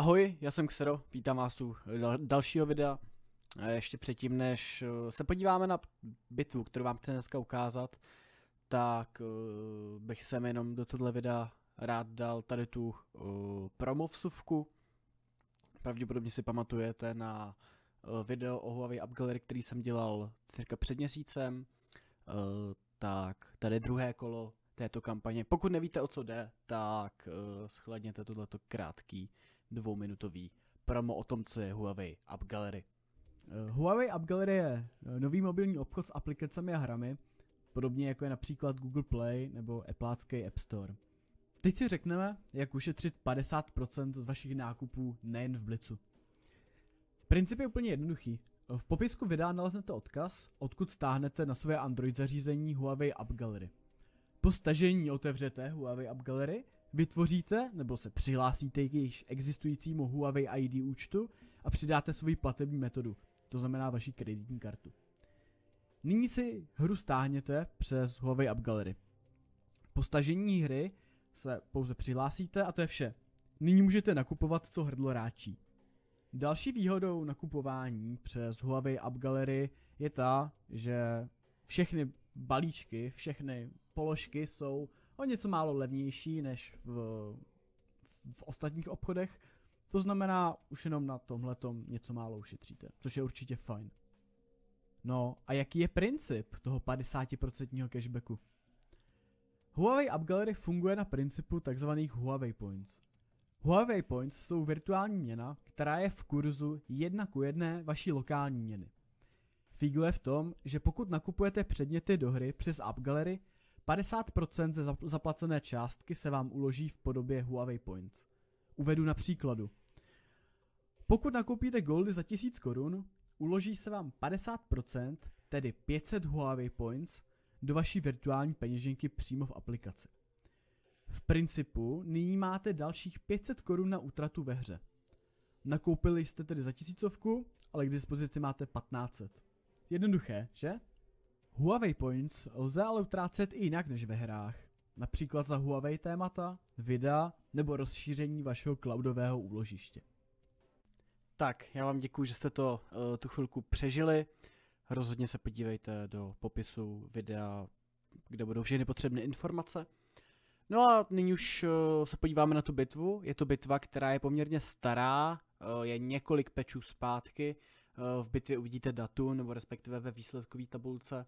Ahoj, já jsem Xero, vítám vás u dal- dalšího videa. Ještě předtím, než eh, se podíváme na bitvu, kterou vám chci dneska ukázat, tak uh, bych sem jenom do tohle videa rád dal tady tu uh, promo vsuvku. Pravděpodobně si pamatujete na video o Huawei Up Gallery, který jsem dělal cirka před měsícem. Tak tady druhé kolo této kampaně. Pokud nevíte, o co jde, tak shledněte tohleto krátký dvouminutový promo o tom, co je Huawei App Gallery. Uh, Huawei App Gallery je nový mobilní obchod s aplikacemi a hrami, podobně jako je například Google Play nebo Appleácký App Store. Teď si řekneme, jak ušetřit 50% z vašich nákupů nejen v Blicu. Princip je úplně jednoduchý. V popisku videa naleznete odkaz, odkud stáhnete na své Android zařízení Huawei App Gallery. Po stažení otevřete Huawei App Gallery, vytvoříte nebo se přihlásíte k již existujícímu Huawei ID účtu a přidáte svoji platební metodu, to znamená vaši kreditní kartu. Nyní si hru stáhněte přes Huawei App Gallery. Po stažení hry se pouze přihlásíte a to je vše. Nyní můžete nakupovat, co hrdlo ráčí. Další výhodou nakupování přes Huawei App Gallery je ta, že všechny balíčky, všechny položky jsou o něco málo levnější než v, v, ostatních obchodech. To znamená, už jenom na tomhletom něco málo ušetříte, což je určitě fajn. No a jaký je princip toho 50% cashbacku? Huawei App Gallery funguje na principu tzv. Huawei Points. Huawei Points jsou virtuální měna, která je v kurzu 1 ku 1 vaší lokální měny. Fígl je v tom, že pokud nakupujete předměty do hry přes App Gallery, 50% ze zaplacené částky se vám uloží v podobě Huawei Points. Uvedu na příkladu. Pokud nakoupíte goldy za 1000 korun, uloží se vám 50%, tedy 500 Huawei Points, do vaší virtuální peněženky přímo v aplikaci. V principu nyní máte dalších 500 korun na útratu ve hře. Nakoupili jste tedy za tisícovku, ale k dispozici máte 1500. Jednoduché, že? Huawei Points lze ale utrácet i jinak než ve hrách. Například za Huawei témata, videa nebo rozšíření vašeho cloudového úložiště. Tak, já vám děkuji, že jste to uh, tu chvilku přežili. Rozhodně se podívejte do popisu videa, kde budou všechny potřebné informace. No a nyní už uh, se podíváme na tu bitvu. Je to bitva, která je poměrně stará, uh, je několik pečů zpátky. V bitvě uvidíte datu, nebo respektive ve výsledkové tabulce.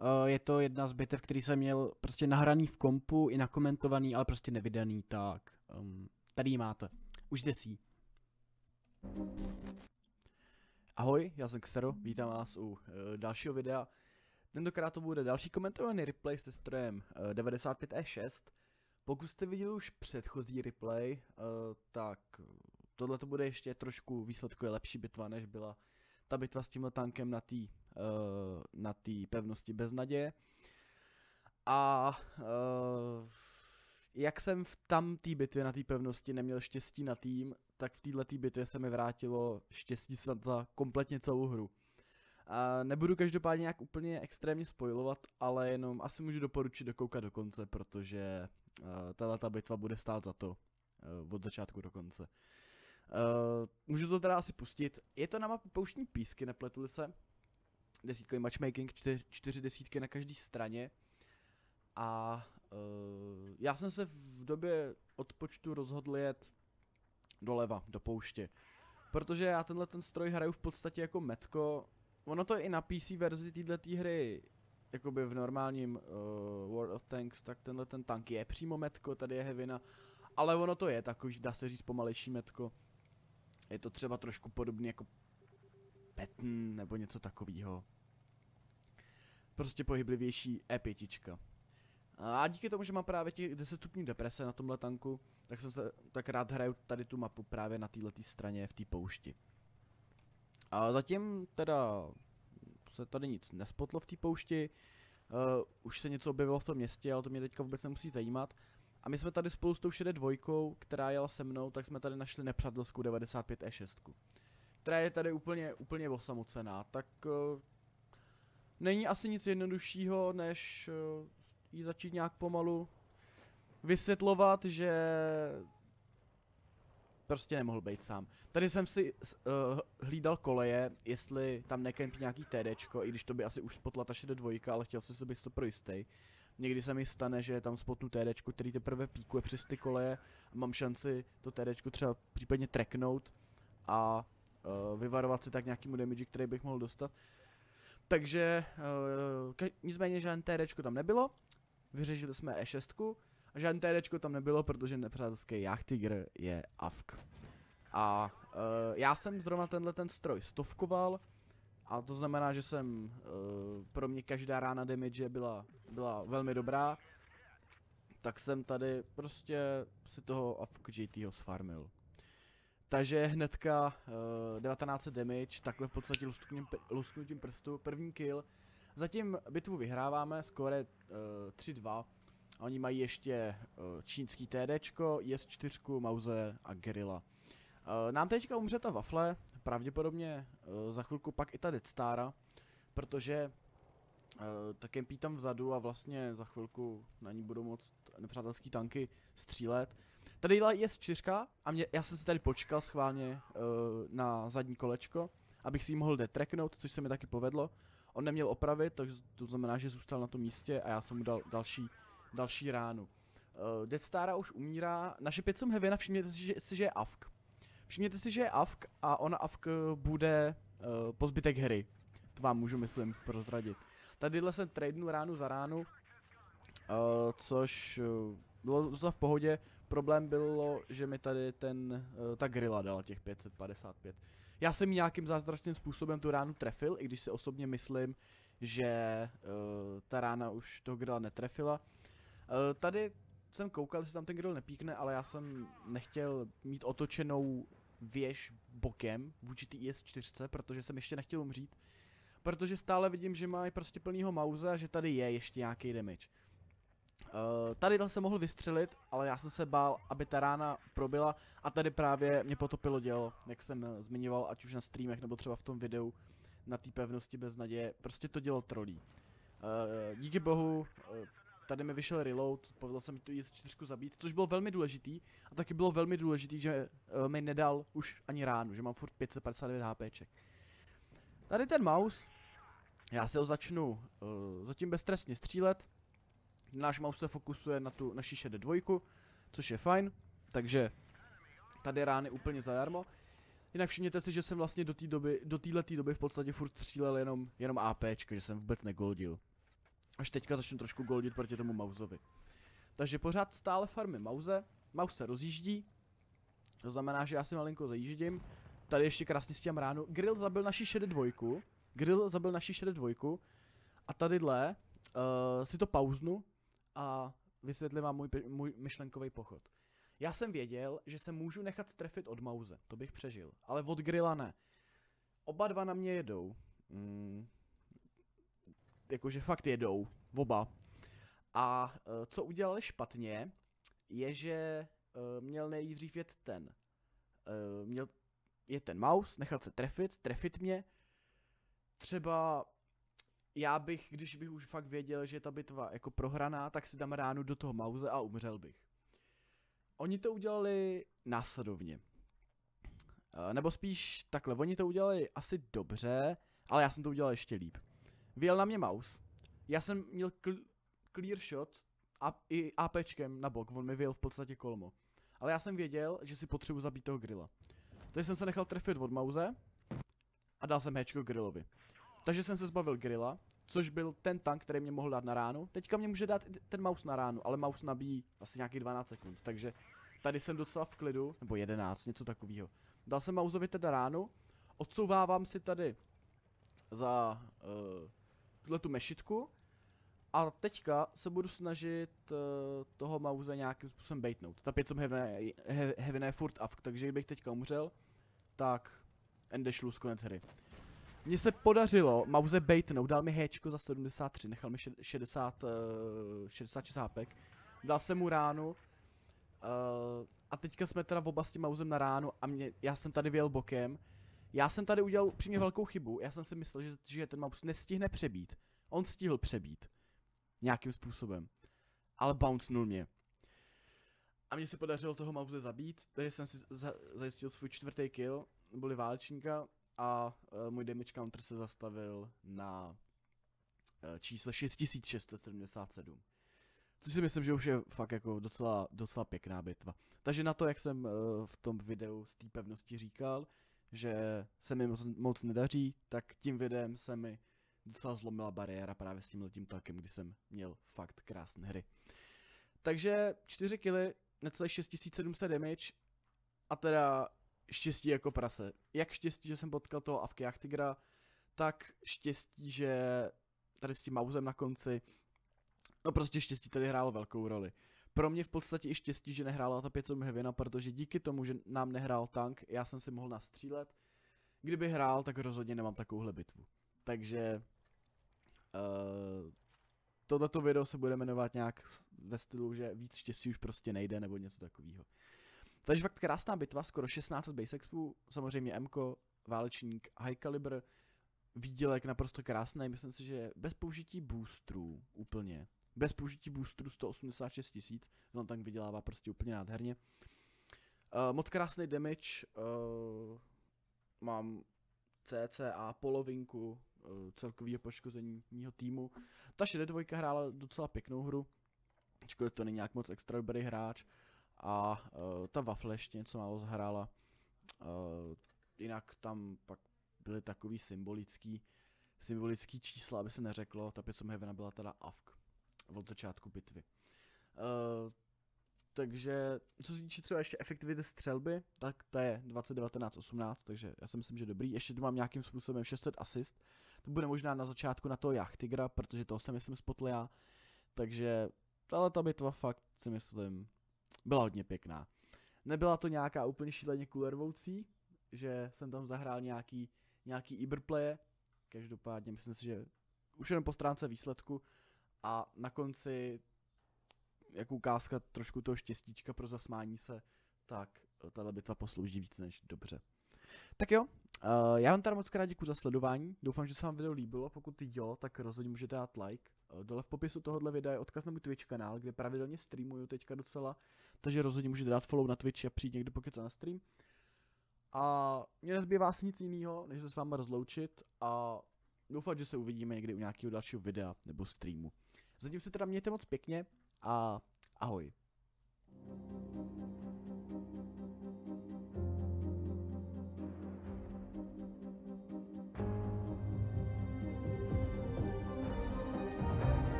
Uh, je to jedna z bitev, který jsem měl prostě nahraný v kompu, i nakomentovaný, ale prostě nevydaný, tak tady ji máte. Užijte si Ahoj, já jsem Xtero, vítám vás u uh, dalšího videa. Tentokrát to bude další komentovaný replay se strojem uh, 95E6. Pokud jste viděli už předchozí replay, tak tohle to bude ještě trošku výsledkově lepší bitva, než byla ta bitva s tímhle tankem na té uh, na tý pevnosti bez naděje. A uh, jak jsem v tam té bitvě na té pevnosti neměl štěstí na tým, tak v této bitvě se mi vrátilo štěstí za kompletně celou hru. A nebudu každopádně nějak úplně extrémně spojovat, ale jenom asi můžu doporučit dokoukat do konce, protože uh, tato bitva bude stát za to uh, od začátku do konce. Uh, můžu to teda asi pustit. Je to na mapu pouštní písky, nepletuli se. Desítkový matchmaking, čtyř, čtyři desítky na každé straně. A uh, já jsem se v době odpočtu rozhodl jet doleva, do pouště. Protože já tenhle ten stroj hraju v podstatě jako metko. Ono to je i na PC verzi této hry, jakoby v normálním uh, World of Tanks, tak tenhle ten tank je přímo metko, tady je Hevina. Ale ono to je takový, dá se říct, pomalejší metko. Je to třeba trošku podobný jako Petn nebo něco takového. Prostě pohyblivější E5. A díky tomu, že mám právě těch 10 stupňů deprese na tomhle tanku, tak jsem se tak rád hraju tady tu mapu právě na této straně v té poušti. A zatím teda se tady nic nespotlo v té poušti, uh, už se něco objevilo v tom městě, ale to mě teďka vůbec nemusí zajímat. A my jsme tady spolu s tou šedé dvojkou, která jela se mnou, tak jsme tady našli nepřátelskou 95 E6. Která je tady úplně, úplně osamocená, tak uh, není asi nic jednoduššího, než uh, jí začít nějak pomalu vysvětlovat, že prostě nemohl být sám. Tady jsem si uh, hlídal koleje, jestli tam nekempí nějaký TDčko, i když to by asi už spotla ta do dvojka, ale chtěl jsem si být to pro jistý. Někdy se mi stane, že tam spotnu TDčko, který teprve píkuje přes ty koleje a mám šanci to TDčko třeba případně tracknout a uh, vyvarovat si tak nějakýmu damage, který bych mohl dostat. Takže uh, nicméně žádné TDčko tam nebylo, vyřešili jsme E6 a žádné TDčko tam nebylo, protože nepřátelský Jachtiger je AFK. A uh, já jsem zrovna tenhle ten stroj stovkoval, a to znamená, že jsem, uh, pro mě každá rána damage byla, byla velmi dobrá, tak jsem tady prostě si toho AFK JTho sfarmil. Takže hnedka uh, 19 damage, takhle v podstatě lusknutím, prstu, první kill. Zatím bitvu vyhráváme, skóre uh, 3-2. Oni mají ještě uh, čínský TDčko, IS-4, Mauze a Gerilla. Uh, nám teďka umře ta wafle, pravděpodobně uh, za chvilku pak i ta Dead Stara, protože uh, tak kempí tam vzadu a vlastně za chvilku na ní budou moc nepřátelský tanky střílet. Tady je čtyřka a mě, já jsem si tady počkal schválně na zadní kolečko, abych si ji mohl detreknout, což se mi taky povedlo. On neměl opravit, takže to znamená, že zůstal na tom místě a já jsem mu dal další, další ránu. Uh, Death Stara už umírá, naše 5 Heavena, všimněte si, že, že je AFK. Všimněte si, že je AFK a ona AFK bude uh, po zbytek hry. To vám můžu, myslím, prozradit. Tadyhle jsem tradenul ránu za ránu, uh, což uh, bylo to v pohodě. Problém bylo, že mi tady ten, uh, ta grilla dala těch 555. Já jsem nějakým zázračným způsobem tu ránu trefil, i když si osobně myslím, že uh, ta rána už toho grilla netrefila. Uh, tady jsem koukal, jestli tam ten grill nepíkne, ale já jsem nechtěl mít otočenou věž bokem vůči té IS-4, protože jsem ještě nechtěl umřít. Protože stále vidím, že má prostě plnýho mauze a že tady je ještě nějaký damage. Uh, tady se mohl vystřelit, ale já jsem se bál, aby ta rána probila a tady právě mě potopilo dělo, jak jsem eh, zmiňoval, ať už na streamech nebo třeba v tom videu na té pevnosti bez naděje, prostě to dělo trolí. Uh, díky bohu, uh, tady mi vyšel reload, povedlo se mi tu IS-4 zabít, což bylo velmi důležitý a taky bylo velmi důležitý, že uh, mi nedal už ani ránu, že mám furt 559 HPček. Tady ten mouse, já se ho začnu uh, zatím beztrestně střílet, Náš mouse se fokusuje na tu naši šedé dvojku, což je fajn, takže tady rány úplně zajarmo. Jinak všimněte si, že jsem vlastně do té doby, do této doby v podstatě furt střílel jenom, jenom APčka, že jsem vůbec negoldil. Až teďka začnu trošku goldit proti tomu mauzovi. Takže pořád stále farmy mauze, mouse se rozjíždí, to znamená, že já si malinko zajíždím. Tady ještě krásně s tím ránu. Grill zabil naši šedé dvojku. Grill zabil naši šedé dvojku. A tadyhle uh, si to pauznu, a vysvětlím vám můj, můj myšlenkový pochod. Já jsem věděl, že se můžu nechat trefit od Mauze, to bych přežil, ale od Grilla ne. Oba dva na mě jedou. Mm, jakože fakt jedou, oba. A uh, co udělali špatně, je, že uh, měl nejdřív jet ten. Uh, měl je ten mouse, nechal se trefit, trefit mě. Třeba já bych, když bych už fakt věděl, že je ta bitva jako prohraná, tak si dám ránu do toho mauze a umřel bych. Oni to udělali následovně. Nebo spíš takhle, oni to udělali asi dobře, ale já jsem to udělal ještě líp. Vyjel na mě mouse, já jsem měl cl- clear shot a i APčkem na bok, on mi vyjel v podstatě kolmo. Ale já jsem věděl, že si potřebuji zabít toho grilla. Takže jsem se nechal trefit od mauze a dal jsem hečko grillovi. Takže jsem se zbavil grilla, což byl ten tank, který mě mohl dát na ránu. Teďka mě může dát ten mouse na ránu, ale mouse nabíjí asi nějakých 12 sekund, takže tady jsem docela v klidu, nebo 11, něco takového. Dal jsem mausovi teda ránu, odsouvávám si tady za uh, tuhle tu mešitku a teďka se budu snažit uh, toho mause nějakým způsobem baitnout. Ta 5 heavy, heavy je furt avk, takže kdybych teďka umřel, tak ende šluz konec hry. Mně se podařilo Mauze baitnout, dal mi héčko za 73, nechal mi 60, uh, 66 hápek. Dal jsem mu ránu. Uh, a teďka jsme teda v oblasti Mauzem na ránu a mě, já jsem tady vyjel bokem. Já jsem tady udělal upřímně velkou chybu. Já jsem si myslel, že, že ten Maus nestihne přebít. On stihl přebít. Nějakým způsobem. Ale bouncenul mě. A mně se podařilo toho Mauze zabít, takže jsem si za- zajistil svůj čtvrtý kill, byli válečníka a uh, můj damage counter se zastavil na uh, čísle 6677. Což si myslím, že už je fakt jako docela, docela pěkná bitva. Takže na to, jak jsem uh, v tom videu z té pevnosti říkal, že se mi moc, moc nedaří, tak tím videem se mi docela zlomila bariéra právě s tím letím takem, kdy jsem měl fakt krásné hry. Takže 4 killy, necelé 6700 damage a teda štěstí jako prase. Jak štěstí, že jsem potkal toho Avkyach Tigra, tak štěstí, že tady s tím mauzem na konci, no prostě štěstí tady hrálo velkou roli. Pro mě v podstatě i štěstí, že nehrála ta 5 Heavina, protože díky tomu, že nám nehrál tank, já jsem si mohl nastřílet. Kdyby hrál, tak rozhodně nemám takovouhle bitvu. Takže uh, tohleto video se bude jmenovat nějak ve stylu, že víc štěstí už prostě nejde, nebo něco takového. Takže fakt krásná bitva, skoro 16 base expů, samozřejmě Mko, válečník, high caliber, výdělek naprosto krásný, myslím si, že bez použití boostrů úplně, bez použití boostrů 186 tisíc, no tank vydělává prostě úplně nádherně. Uh, moc krásný damage, uh, mám CCA polovinku uh, celkového poškození mýho týmu. Ta 62 hrála docela pěknou hru, ačkoliv to není nějak moc extra dobrý hráč. A uh, ta Waffle ještě něco málo zahrála. Uh, jinak tam pak byly takový symbolický, symbolický čísla, aby se neřeklo, ta 5 Heavena byla teda AFK od začátku bitvy. Uh, takže co se týče třeba ještě efektivity střelby, tak ta je 2019-18, takže já si myslím, že dobrý. Ještě tu mám nějakým způsobem 600 asist. To bude možná na začátku na toho Jachtigra, protože toho jsem myslím spotl já. Takže tahle ta bitva fakt si myslím byla hodně pěkná. Nebyla to nějaká úplně šíleně kulervoucí, že jsem tam zahrál nějaký, nějaký Iberplaye, každopádně myslím si, že už jen po stránce výsledku a na konci jako ukázka trošku toho štěstíčka pro zasmání se, tak tahle bitva poslouží víc než dobře. Tak jo, uh, já vám teda moc krát děkuji za sledování, doufám, že se vám video líbilo, pokud jo, tak rozhodně můžete dát like. Uh, dole v popisu tohohle videa je odkaz na můj Twitch kanál, kde pravidelně streamuju teďka docela, takže rozhodně můžete dát follow na Twitch a přijít někdo pokecat na stream. A mě nezbývá asi nic jiného, než se s vámi rozloučit a doufat, že se uvidíme někdy u nějakého dalšího videa nebo streamu. Zatím se teda mějte moc pěkně a ahoj.